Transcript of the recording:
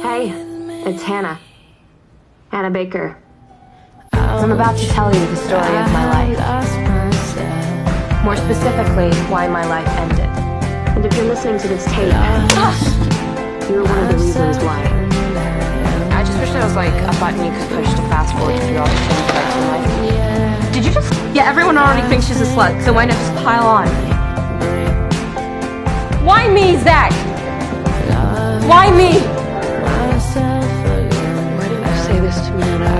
Hey, it's Hannah. Hannah Baker. I'm about to tell you the story of my life. More specifically, why my life ended. And if you're listening to this tape, you're one of the reasons why. I just wish there was like a button you could push to fast forward through all the things that in life. Did you just? Yeah, everyone already thinks she's a slut, so why not just pile on? Why me, Zach? Why me? last minute